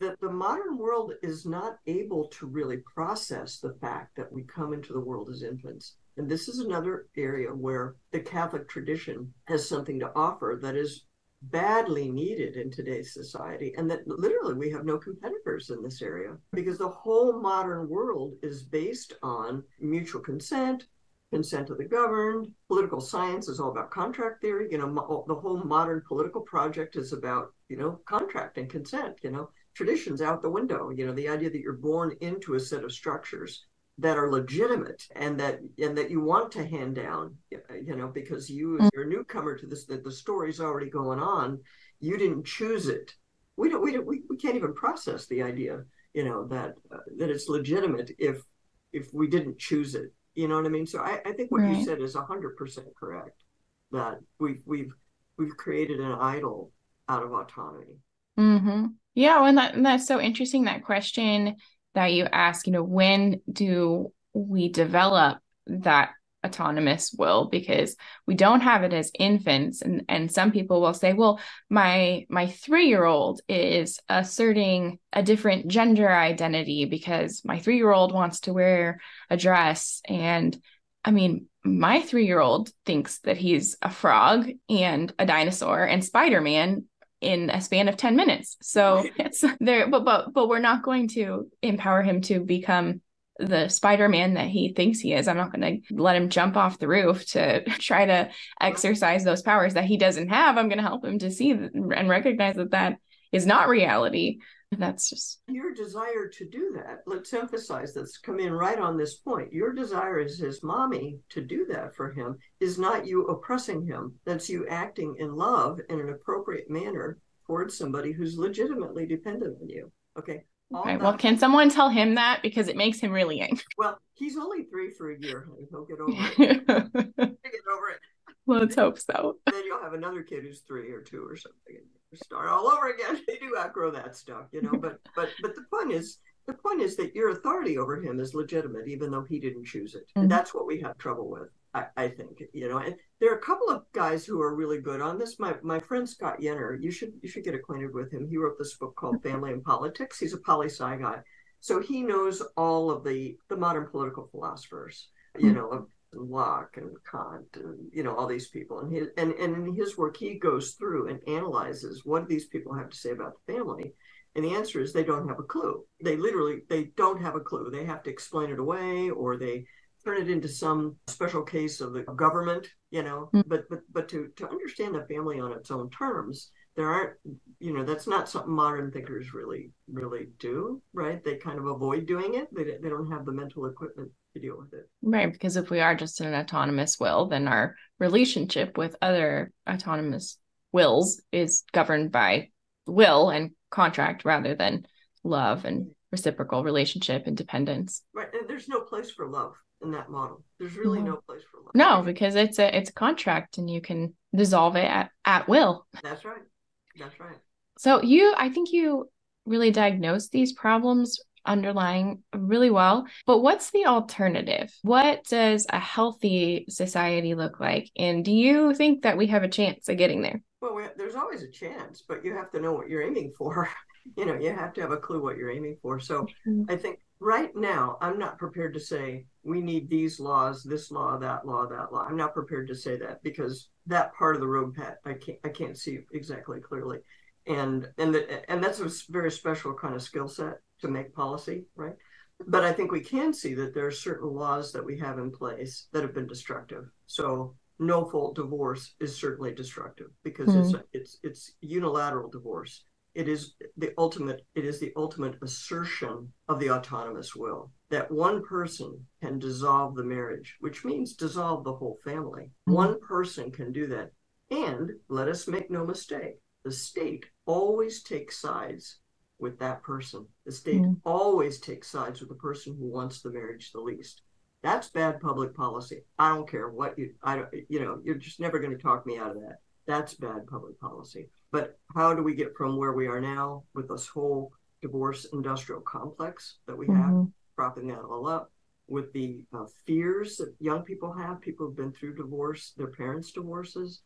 That the modern world is not able to really process the fact that we come into the world as infants. And this is another area where the Catholic tradition has something to offer that is badly needed in today's society and that literally we have no competitors in this area because the whole modern world is based on mutual consent consent of the governed. Political science is all about contract theory. You know, mo- the whole modern political project is about, you know, contract and consent, you know, traditions out the window. You know, the idea that you're born into a set of structures that are legitimate and that and that you want to hand down you know because you as you're a newcomer to this that the story's already going on you didn't choose it we don't we don't we, we can't even process the idea you know that uh, that it's legitimate if if we didn't choose it you know what I mean? So I, I think what right. you said is hundred percent correct. That we've we've we've created an idol out of autonomy. Mm-hmm. Yeah, and that and that's so interesting. That question that you ask, you know, when do we develop that autonomous will because we don't have it as infants. And and some people will say well my my 3-year-old is asserting a different gender identity because my 3-year-old wants to wear a dress. And i mean my 3-year-old thinks that he's a frog and a dinosaur and spider-man in a span of 10 minutes. So it's there but but but we're not going to empower him to become the Spider-Man that he thinks he is. I'm not going to let him jump off the roof to try to exercise those powers that he doesn't have. I'm going to help him to see and recognize that that is not reality. That's just your desire to do that. Let's emphasize this. Come in right on this point. Your desire as his mommy to do that for him is not you oppressing him. That's you acting in love in an appropriate manner towards somebody who's legitimately dependent on you. Okay. Okay. Well, can someone tell him that because it makes him really angry? Well, he's only three for a year, honey. He'll get over it. get over it. Let's hope so. Then you'll have another kid who's three or two or something, and start all over again. They do outgrow that stuff, you know. But but but the point is, the point is that your authority over him is legitimate, even though he didn't choose it. Mm-hmm. And that's what we have trouble with. I, I, think you know, and there are a couple of guys who are really good on this. My my friend Scott Yenor, you should you should get acquainted with him. He wrote this book called mm-hmm. Family and Politics. He's a poli sci guy, so he knows all of the the modern political philosophers. You mm-hmm. know, of Locke and Kant, and you know all these people. And his and and in his work, he goes through and analyzes what these people have to say about the family. And the answer is they don't have a clue. They literally they don't have a clue. They have to explain it away, or they turn it into some special case of the government, you know. Mm-hmm. But but but to to understand the family on its own terms, there aren't, you know, that's not something modern thinkers really really do, right? They kind of avoid doing it. They they don't have the mental equipment to deal with it. Right, because if we are just an autonomous will, then our relationship with other autonomous wills is governed by will and contract rather than love and reciprocal relationship and dependence. Right, and there's no place for love in that model. There's really mm-hmm. no place for love. No, because it's a it's a contract and you can dissolve it at, at will. That's right. That's right. So you I think you really diagnosed these problems underlying really well. But what's the alternative? What does a healthy society look like? And do you think that we have a chance of getting there? Well, we, there's always a chance, but you have to know what you're aiming for. you know, you have to have a clue what you're aiming for. So mm-hmm. I think right now, I'm not prepared to say we need these laws, this law, that law, that law. I'm not prepared to say that because that part of the road path I can't I can't see exactly clearly. and and the, and that's a very special kind of skill set to make policy, right? But I think we can see that there are certain laws that we have in place that have been destructive. So no fault divorce is certainly destructive because mm-hmm. it's it's it's unilateral divorce. It is the ultimate it is the ultimate assertion of the autonomous will that one person can dissolve the marriage, which means dissolve the whole family. Mm-hmm. One person can do that. And let us make no mistake, the state always takes sides with that person. The state mm. always takes sides with the person who wants the marriage the least. That's bad public policy. I don't care what you I don't you know, you're just never going to talk me out of that. That's bad public policy. But how do we get from where we are now with this whole divorce industrial complex that we have, mm-hmm. propping that all up, with the uh, fears that young people have, people who've been through divorce, their parents' divorces,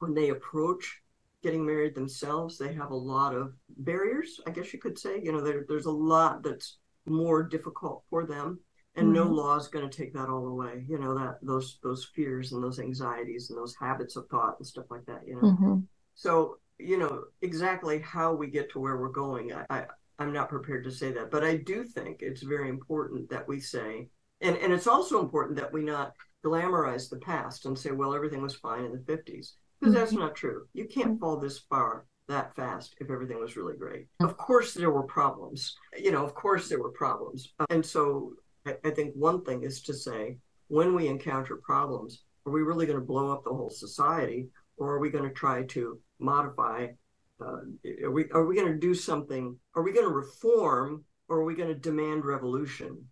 when they approach getting married themselves, they have a lot of barriers, I guess you could say. You know, there, there's a lot that's more difficult for them. And mm-hmm. no law is going to take that all away. You know, that those those fears and those anxieties and those habits of thought and stuff like that, you know. Mm-hmm. So, you know, exactly how we get to where we're going, I, I I'm not prepared to say that. But I do think it's very important that we say and, and it's also important that we not glamorize the past and say, well, everything was fine in the 50s because that's mm-hmm. not true. You can't mm-hmm. fall this far that fast if everything was really great. Mm-hmm. Of course, there were problems. You know, of course, there were problems. And so I, I think one thing is to say, when we encounter problems, are we really going to blow up the whole society or are we going to try to modify? Uh, are we, are we going to do something? Are we going to reform or are we going to demand revolution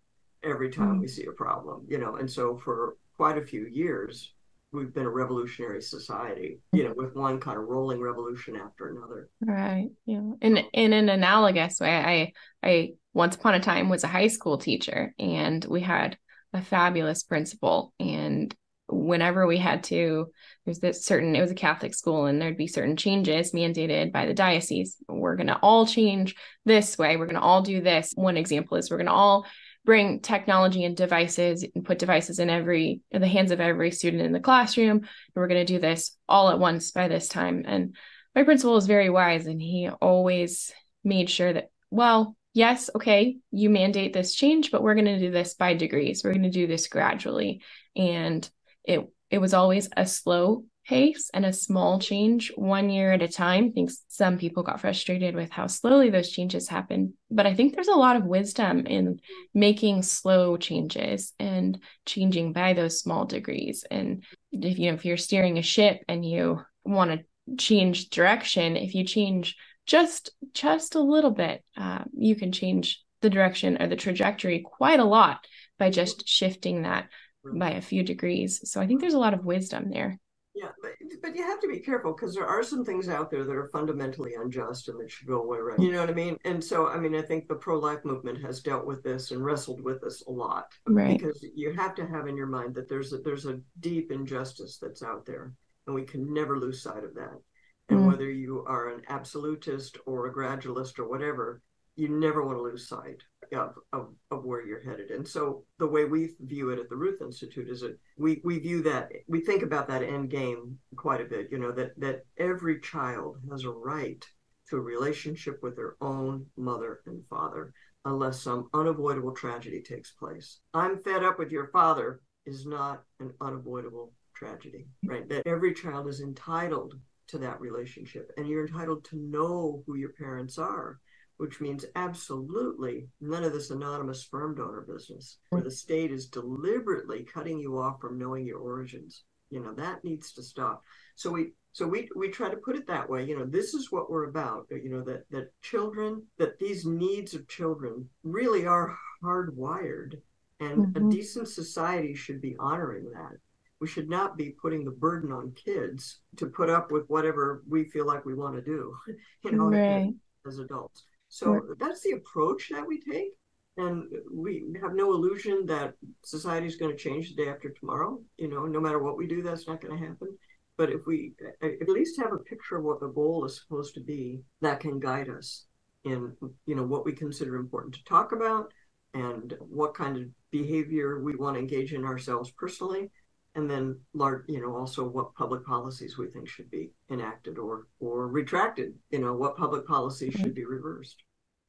every time mm-hmm. we see a problem? You know, and so for quite a few years, we've been a revolutionary society, you know, with one kind of rolling revolution after another. Right. Yeah. In in an analogous way, I I once upon a time was a high school teacher and we had a fabulous principal and whenever we had to there's this certain it was a catholic school and there'd be certain changes mandated by the diocese. We're going to all change this way. We're going to all do this. One example is we're going to all bring technology and devices and put devices in every in the hands of every student in the classroom. And we're going to do this all at once by this time. And my principal was very wise and he always made sure that well yes okay you mandate this change but we're going to do this by degrees. We're going to do this gradually. And it it was always a slow pace and a small change one year at a time. I think some people got frustrated with how slowly those changes happen. But I think there's a lot of wisdom in making slow changes and changing by those small degrees. And if you know if you're steering a ship and you want to change direction, if you change just just a little bit, uh, you can change the direction or the trajectory quite a lot by just shifting that by a few degrees. So I think there's a lot of wisdom there. Yeah, but, but you have to be careful because there are some things out there that are fundamentally unjust and that should go away, right? You know what I mean? And so, I mean, I think the pro life movement has dealt with this and wrestled with this a lot, right? Because you have to have in your mind that there's a, there's a deep injustice that's out there, and we can never lose sight of that. And mm. whether you are an absolutist or a gradualist or whatever, you never want to lose sight of, of, of where you're headed. And so the way we view it at the Ruth Institute is that we, we view that, we think about that end game quite a bit, you know, that, that every child has a right to a relationship with their own mother and father unless some unavoidable tragedy takes place. I'm fed up with your father is not an unavoidable tragedy, right? That every child is entitled to that relationship and you're entitled to know who your parents are which means absolutely none of this anonymous sperm donor business where the state is deliberately cutting you off from knowing your origins. You know, that needs to stop. So we so we we try to put it that way, you know, this is what we're about, you know, that that children, that these needs of children really are hardwired and mm-hmm. a decent society should be honoring that. We should not be putting the burden on kids to put up with whatever we feel like we want to do, you know, right. as adults. So that's the approach that we take. And we have no illusion that society is going to change the day after tomorrow. You know, no matter what we do, that's not going to happen. But if we at least have a picture of what the goal is supposed to be, that can guide us in, you know, what we consider important to talk about and what kind of behavior we want to engage in ourselves personally and then large, you know also what public policies we think should be enacted or or retracted you know what public policies mm-hmm. should be reversed.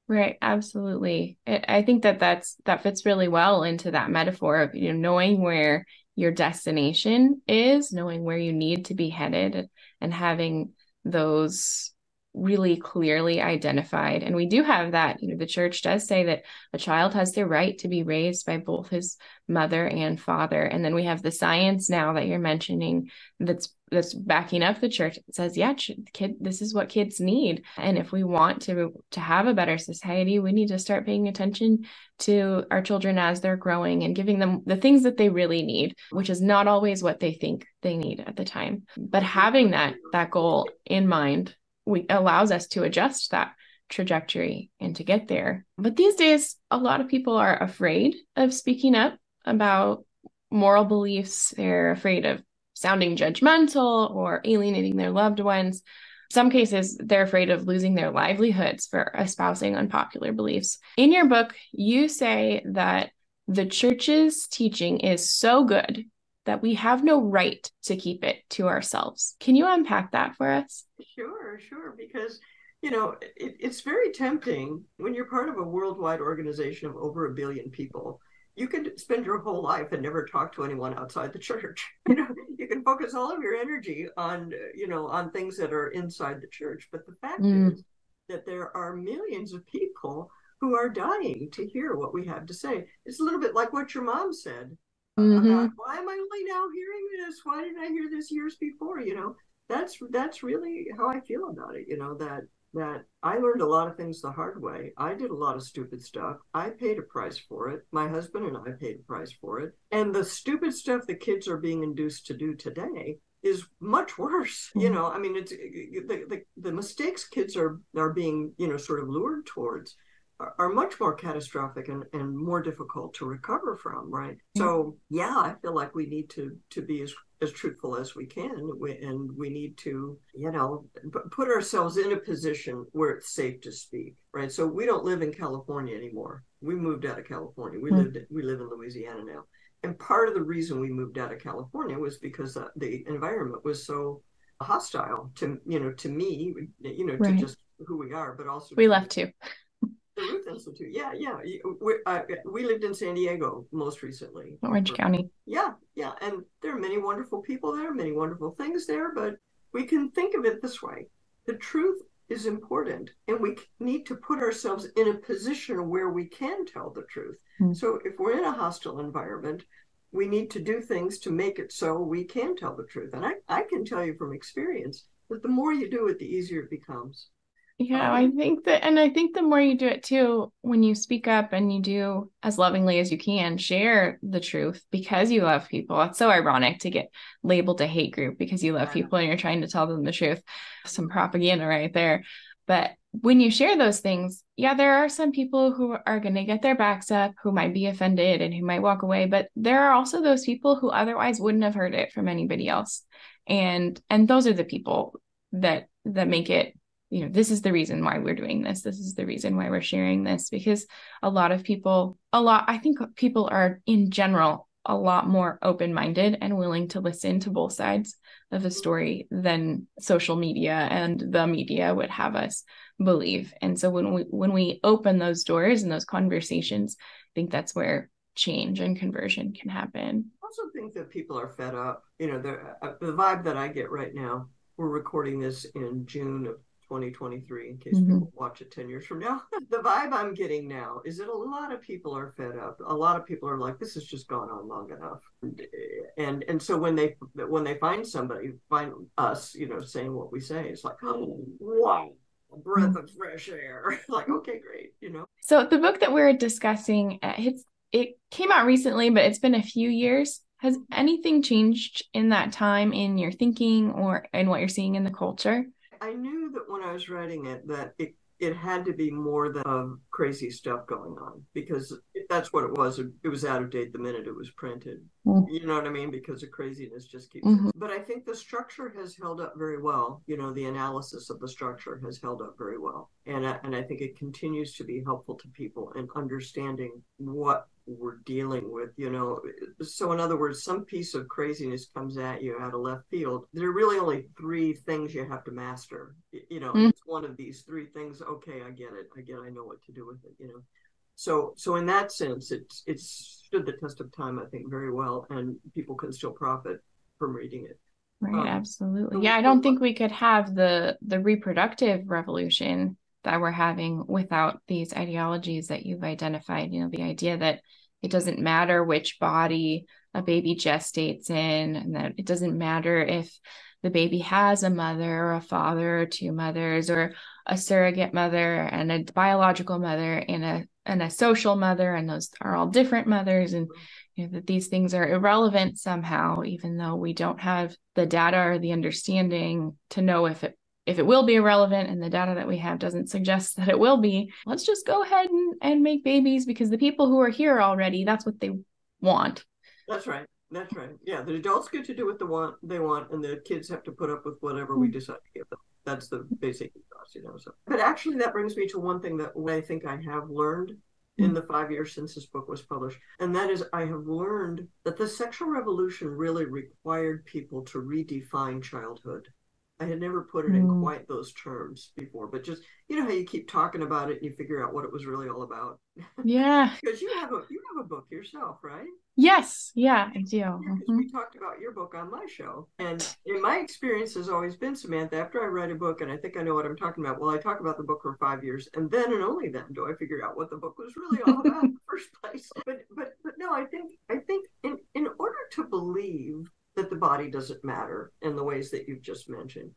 Right absolutely. I think that that's that fits really well into that metaphor of you know knowing where your destination is knowing where you need to be headed and having those really clearly identified. And we do have that. You know, the church does say that a child has the right to be raised by both his mother and father. And then we have the science now that you're mentioning that's that's backing up the church. It says, yeah, kid, this is what kids need. And if we want to to have a better society, we need to start paying attention to our children as they're growing and giving them the things that they really need, which is not always what they think they need at the time. But having that that goal in mind we allows us to adjust that trajectory and to get there. But these days, a lot of people are afraid of speaking up about moral beliefs. They're afraid of sounding judgmental or alienating their loved ones. Some cases, they're afraid of losing their livelihoods for espousing unpopular beliefs. In your book, you say that the church's teaching is so good that we have no right to keep it to ourselves. Can you unpack that for us? Sure, sure. Because, you know, it, it's very tempting when you're part of a worldwide organization of over a billion people. You can spend your whole life and never talk to anyone outside the church. You know, you can focus all of your energy on, you know, on things that are inside the church. But the fact mm. is that there are millions of people who are dying to hear what we have to say. It's a little bit like what your mom said mm-hmm. about why am I only now hearing this? Why didn't I hear this years before? You know, that's that's really how I feel about it. You know that that I learned a lot of things the hard way. I did a lot of stupid stuff. I paid a price for it. My husband and I paid a price for it. And the stupid stuff the kids are being induced to do today is much worse. Mm-hmm. You know, I mean, it's the, the the mistakes kids are are being you know sort of lured towards are much more catastrophic and, and more difficult to recover from right mm-hmm. so yeah i feel like we need to to be as as truthful as we can we, and we need to you know put ourselves in a position where it's safe to speak right so we don't live in california anymore we moved out of california we mm-hmm. lived we live in louisiana now and part of the reason we moved out of california was because the environment was so hostile to you know to me you know right. to just who we are but also we left too the Ruth Institute. Yeah, yeah. We, uh, we lived in San Diego most recently. Orange County. Yeah, yeah. And there are many wonderful people there, many wonderful things there, but we can think of it this way the truth is important, and we need to put ourselves in a position where we can tell the truth. Mm. So if we're in a hostile environment, we need to do things to make it so we can tell the truth. And I, I can tell you from experience that the more you do it, the easier it becomes. Yeah, um, I think that, and I think the more you do it too, when you speak up and you do as lovingly as you can share the truth because you love people. It's so ironic to get labeled a hate group because you love people and you're trying to tell them the truth. Some propaganda right there. But when you share those things, yeah, there are some people who are going to get their backs up, who might be offended and who might walk away. But there are also those people who otherwise wouldn't have heard it from anybody else. And and those are the people that that make it you know this is the reason why we're doing this. This is the reason why we're sharing this because a lot of people a lot i think people are in general a lot more open-minded and willing to listen to both sides of a story than social media and the media would have us believe. And so when we when we open those doors and those conversations i think that's where change and conversion can happen. I also think that people are fed up. You know the, uh, the vibe that i get right now we're recording this in june of 2023 in case mm-hmm. people watch it 10 years from now. The vibe i'm getting now is that a lot of people are fed up. A lot of people are like this has just gone on long enough. And and so when they when they find somebody find us you know saying what we say it's like oh wow a breath of fresh air. Like okay great you know? So the book that we're discussing uh, it's it came out recently but it's been a few years. Has anything changed in that time in your thinking or in what you're seeing in the culture I knew that when I was writing it that it it had to be more than um, crazy stuff going on because that's what it was. It, it, was out of date the minute it was printed. mm-hmm. you know what I mean? Because the craziness just keeps. Mm-hmm. But I think the structure has held up very well. You know, the analysis of the structure has held up very well, and I, and I think it continues to be helpful to people in understanding what we're dealing with. You know, so in other words, some piece of craziness comes at you out of left field. There are really only three things you have to master. You know, mm-hmm. it's one of these three things. Okay, I get it. I get. It. I know what to do with it. You know. So, so in that sense, it's it's stood the test of time, I think, very well, and people can still profit from reading it. Right, um, absolutely. Yeah, I don't think we could have the the reproductive revolution that we're having without these ideologies that you've identified. You know, the idea that it doesn't matter which body a baby gestates in, and that it doesn't matter if the baby has a mother or a father or two mothers or a surrogate mother and a biological mother and a and a social mother and those are all different mothers and you know that these things are irrelevant somehow even though we don't have the data or the understanding to know if it if it will be irrelevant and the data that we have doesn't suggest that it will be let's just go ahead and, and make babies because the people who are here already that's what they want that's right that's right yeah the adults get to do what they want they want and the kids have to put up with whatever we mm. decide to give them that's the basic ethos, you know. So, but actually, that brings me to one thing that I think I have learned in the five years since this book was published, and that is I have learned that the sexual revolution really required people to redefine childhood. I had never put it in mm. quite those terms before, but just you know how you keep talking about it and you figure out what it was really all about. Yeah, because you have a you have a book yourself, right? Yes, yeah, I do. Yeah, mm-hmm. We talked about your book on my show, and in my experience has always been Samantha. After I write a book, and I think I know what I'm talking about. Well, I talk about the book for five years, and then and only then do I figure out what the book was really all about in the first place. But but but no, I think I think in in order to believe that the body doesn't matter in the ways that you've just mentioned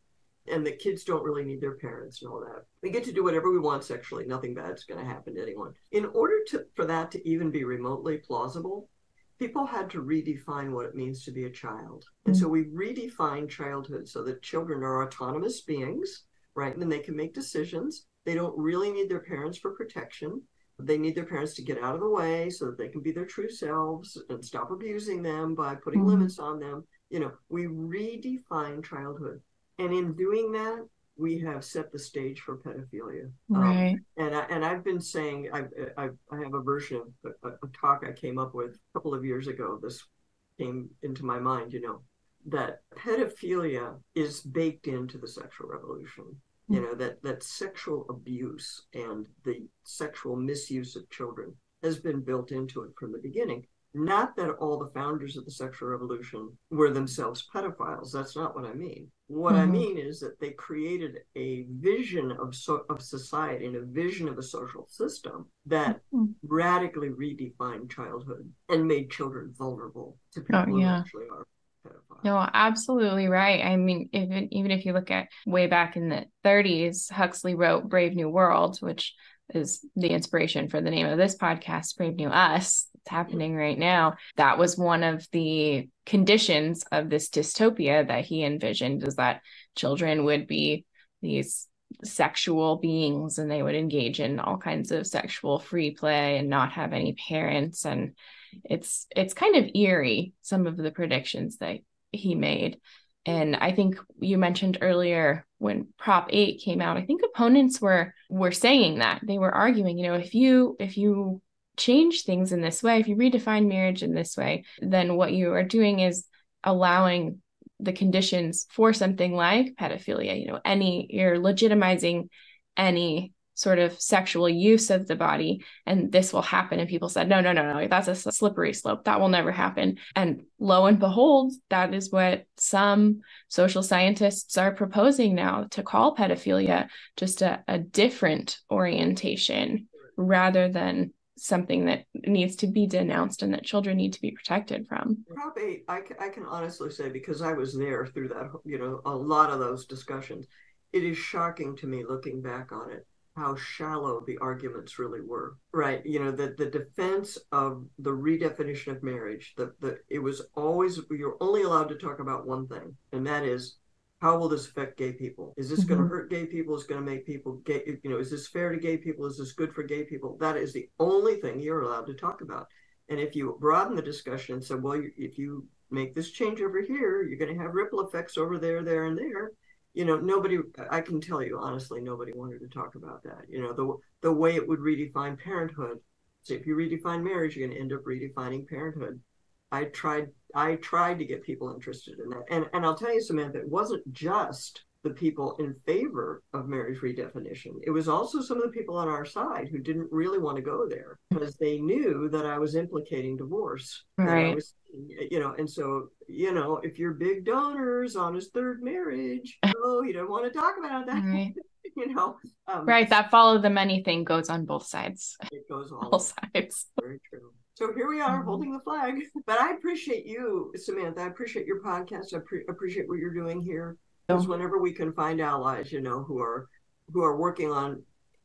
and that kids don't really need their parents and all that. We get to do whatever we want sexually. Nothing bad's going to happen to anyone. In order to for that to even be remotely plausible, people had to redefine what it means to be a child. And mm-hmm. so we redefined childhood so that children are autonomous beings, right? And they can make decisions. They don't really need their parents for protection. They need their parents to get out of the way so that they can be their true selves and stop abusing them by putting mm-hmm. limits on them. You know, we redefine childhood. And in doing that, we have set the stage for pedophilia. Um, right. Um, and I, and I've been saying I I, I have a version of a, a, talk I came up with a couple of years ago. This came into my mind, you know, that pedophilia is baked into the sexual revolution. Mm-hmm. You know that that sexual abuse and the sexual misuse of children has been built into it from the beginning. Not that all the founders of the sexual revolution were themselves pedophiles. That's not what I mean. What mm-hmm. I mean is that they created a vision of so, of society and a vision of a social system that mm-hmm. radically redefined childhood and made children vulnerable to people oh, yeah. who actually are. No, absolutely right. I mean, even even if you look at way back in the 30s, Huxley wrote Brave New World, which is the inspiration for the name of this podcast, Brave New Us. It's happening right now. That was one of the conditions of this dystopia that he envisioned is that children would be these sexual beings and they would engage in all kinds of sexual free play and not have any parents and it's it's kind of eerie some of the predictions that he made. And i think you mentioned earlier when prop 8 came out i think opponents were were saying that. They were arguing you know if you if you change things in this way if you redefine marriage in this way then what you are doing is allowing the conditions for something like pedophilia you know any you're legitimizing any sort of sexual use of the body and this will happen. And people said no no no no that's a slippery slope. That will never happen. And lo and behold that is what some social scientists are proposing now to call pedophilia just a, a different orientation rather than something that needs to be denounced and that children need to be protected from. 8, I, I can honestly say, because I was there through that, you know, a lot of those discussions, it is shocking to me looking back on it how shallow the arguments really were right? You know that the defense of the redefinition of marriage that the, it was always you're only allowed to talk about one thing and that is how will this affect gay people? Is this mm-hmm. going to hurt gay people? Is going to make people gay you know is this fair to gay people? Is this good for gay people? That is the only thing you're allowed to talk about. And if you broaden the discussion and say, well, if you make this change over here, you're going to have ripple effects over there, there, and there. You know, nobody. I can tell you honestly, nobody wanted to talk about that. You know, the the way it would redefine parenthood. So if you redefine marriage, you're going to end up redefining parenthood. I tried. I tried to get people interested in that, and and I'll tell you, Samantha, it wasn't just the people in favor of marriage redefinition. It was also some of the people on our side who didn't really want to go there because they knew that I was implicating divorce. Right. Was, you know, and so, you know, if you're big donors on his third marriage, oh, you don't want to talk about that. Right. you know, um, right. That follow the money thing goes on both sides. It goes on all sides. Very true. So here we are mm-hmm. holding the flag. But I appreciate you, Samantha. I appreciate your podcast. I pre- appreciate what you're doing here because whenever we can find allies you know who are who are working on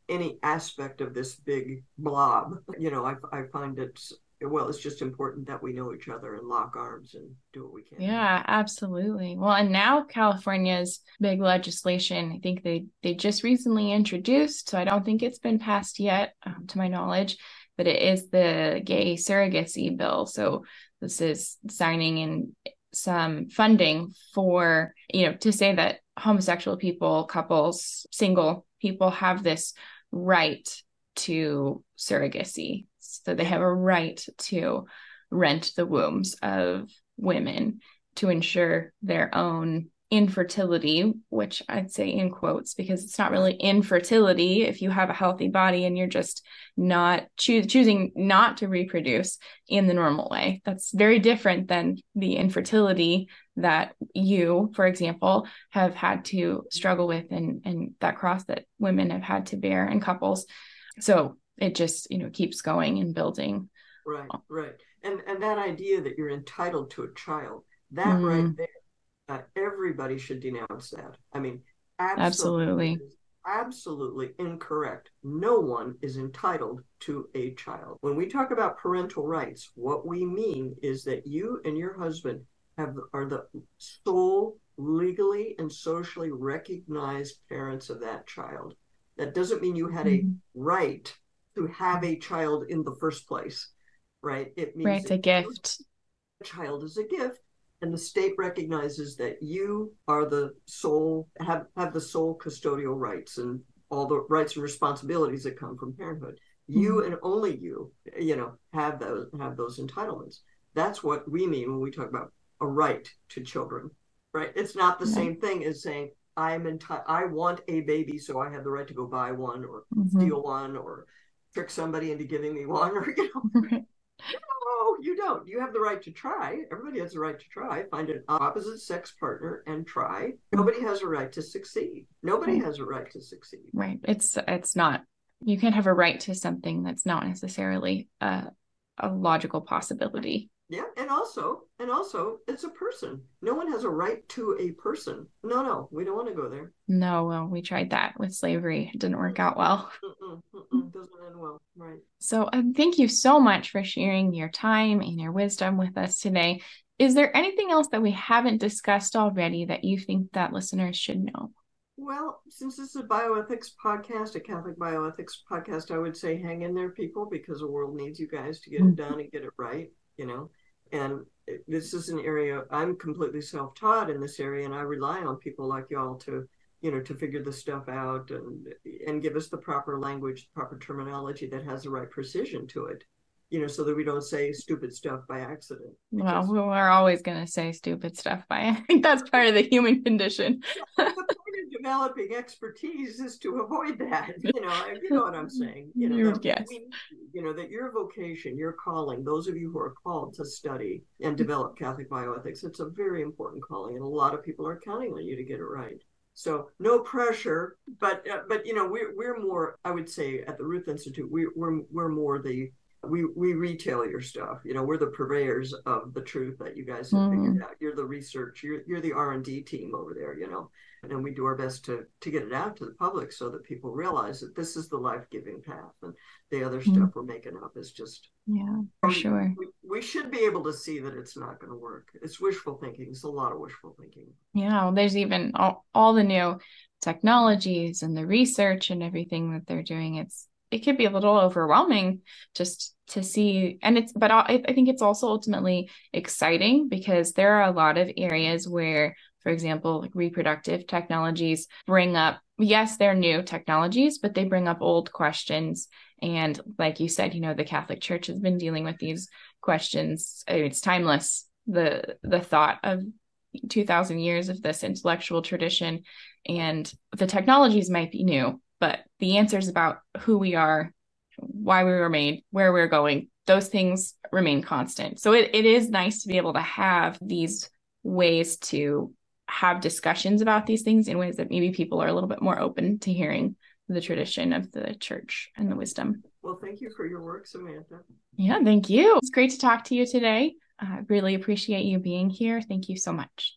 any aspect of this big blob you know i, I find it well it's just important that we know each other and lock arms and do what we can. Yeah absolutely. Well and now california's big legislation i think they they just recently introduced so i don't think it's been passed yet um, to my knowledge but it is the gay surrogacy bill. So this is signing in some funding for, you know, to say that homosexual people, couples, single people have this right to surrogacy. So they have a right to rent the wombs of women to ensure their own infertility, which I'd say in quotes because it's not really infertility if you have a healthy body and you're just not choo- choosing not to reproduce in the normal way. That's very different than the infertility that you, for example, have had to struggle with and and that cross that women have had to bear in couples. So it just, you know, keeps going and building. Right, right. And and that idea that you're entitled to a child, that mm. right there uh, everybody should denounce that. I mean, absolutely, absolutely, incorrect. No one is entitled to a child. When we talk about parental rights, what we mean is that you and your husband have are the sole legally and socially recognized parents of that child. That doesn't mean you had mm-hmm. a right to have a child in the first place, right? It means right, a gift. A child is a gift and the state recognizes that you are the sole have have the sole custodial rights and all the rights and responsibilities that come from parenthood. You mm-hmm. and only you you know have those have those entitlements. That's what we mean when we talk about a right to children right? It's not the same thing as saying i'm entitled i want a baby so i have the right to go buy one or mm-hmm. steal one or trick somebody into giving me one or you know no, you don't. You have the right to try. Everybody has the right to try. Find an opposite sex partner and try. Nobody has a right to succeed. Nobody mm. has a right to succeed. Right. It's it's not. You can't have a right to something that's not necessarily a, a logical possibility. Yeah, and also, and also, it's a person. No one has a right to a person. No, no, we don't want to go there. No, well, we tried that with slavery. It didn't work out well. Mm-mm, mm-mm, doesn't end well, right? So, um, thank you so much for sharing your time and your wisdom with us today. Is there anything else that we haven't discussed already that you think that listeners should know? Well, since this is a bioethics podcast, a Catholic bioethics podcast, I would say hang in there, people, because the world needs you guys to get it mm-hmm. done and get it right you know and this is an area i'm completely self-taught in this area and i rely on people like y'all to you know to figure this stuff out and and give us the proper language proper terminology that has the right precision to it you know so that we don't say stupid stuff by accident well we're always going to say stupid stuff by i think that's part of the human condition The point of developing expertise is to avoid that. You know, you know what I'm saying. You know, yes. we, you know that your vocation, your calling, those of you who are called to study and develop Catholic bioethics, it's a very important calling, and a lot of people are counting on you to get it right. So no pressure, but uh, but you know we're we're more. I would say at the Ruth Institute, we, we're we're more the we we retail your stuff. You know, we're the purveyors of the truth that you guys have mm. figured out. You're the research. You're you're the R and D team over there. You know, and we do our best to to get it out to the public so that people realize that this is the life giving path, and the other mm. stuff we're making up is just yeah, for sure. We, we should be able to see that it's not going to work. It's wishful thinking. It's a lot of wishful thinking. Yeah, well, there's even all, all the new technologies and the research and everything that they're doing. It's it could be a little overwhelming just to see and it's but I, I think it's also ultimately exciting because there are a lot of areas where for example like reproductive technologies bring up yes they're new technologies but they bring up old questions. And like you said you know the catholic church has been dealing with these questions. It's timeless the the thought of 2000 years of this intellectual tradition. And the technologies might be new but the answers about who we are why we were made where we're going those things remain constant. So it, it is nice to be able to have these ways to have discussions about these things in ways that maybe people are a little bit more open to hearing the tradition of the church and the wisdom. Well thank you for your work samantha. Yeah thank you. It's great to talk to you today. I really appreciate you being here. Thank you so much.